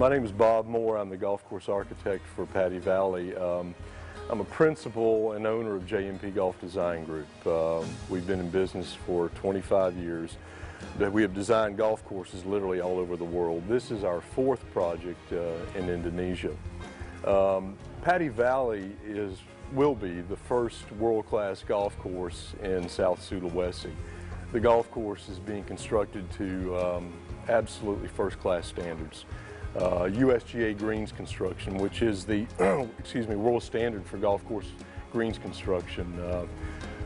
My name is Bob Moore. I'm the golf course architect for Padivalley. Um, I'm a principal and owner of JMP Golf Design Group. Um, we've been in business for 25 years. We have designed golf courses literally all over the world. This is our fourth project uh, in Indonesia. Um, Padivalley is will be the first world-class golf course in South Sulawesi. The golf course is being constructed to um, absolutely first-class standards uh, USGA greens construction, which is the excuse me world standard for golf course greens construction. Uh,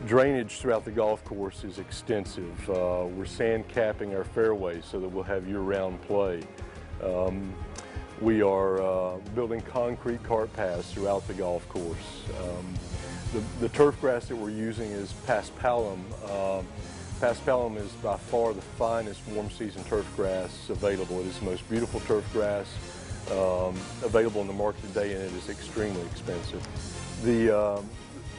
drainage throughout the golf course is extensive. Uh, we're sand capping our fairways so that we'll have year-round play. Um, we are uh, building concrete cart paths throughout the golf course. Um, the, the, turf grass that we're using is paspalum. Paspalum is by far the finest warm season turf grass available. It is the most beautiful turf grass um, available in the market today and it is extremely expensive. The um,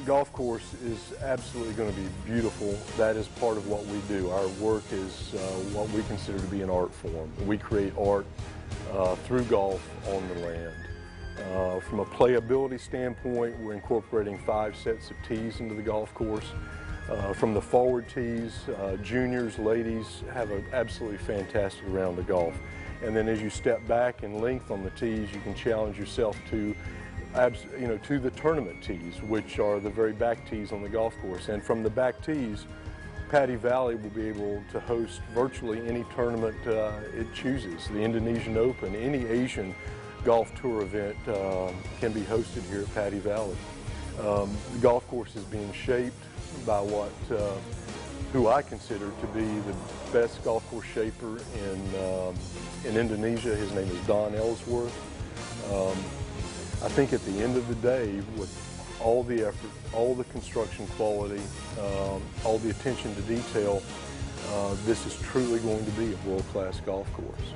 golf course is absolutely going to be beautiful. That is part of what we do. Our work is uh, what we consider to be an art form. We create art uh, through golf on the land. Uh, from a playability standpoint, we're incorporating five sets of tees into the golf course. Uh, from the forward tees, uh, juniors, ladies have an absolutely fantastic round of golf. And then as you step back in length on the tees, you can challenge yourself to, you know, to the tournament tees, which are the very back tees on the golf course. And from the back tees, Padivalley will be able to host virtually any tournament uh, it chooses. The Indonesian Open, any Asian golf tour event uh, can be hosted here at Padivalley. Um, the golf course is being shaped by what uh, who I consider to be the best golf course shaper in um, in Indonesia. His name is Don Ellsworth. Um, I think at the end of the day, with all the effort, all the construction quality, um, all the attention to detail, uh, this is truly going to be a world-class golf course.